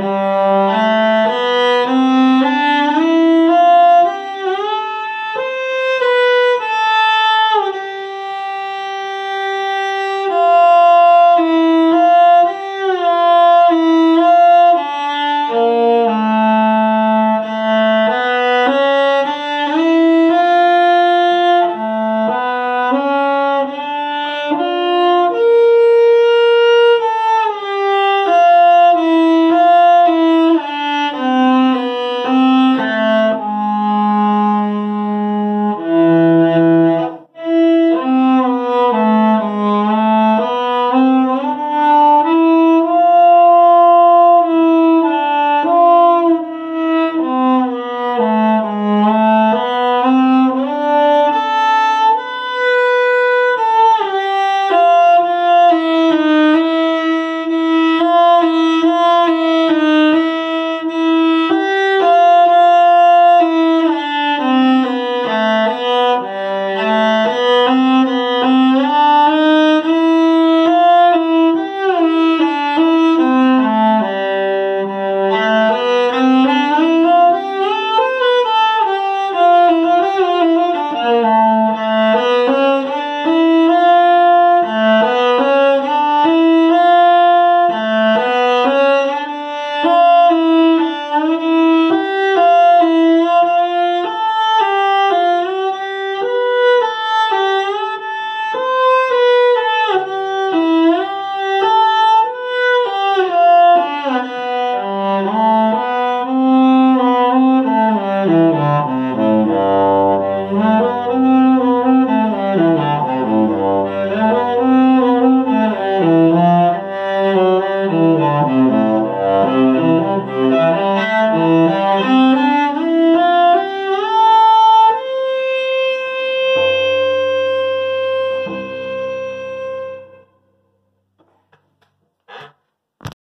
Música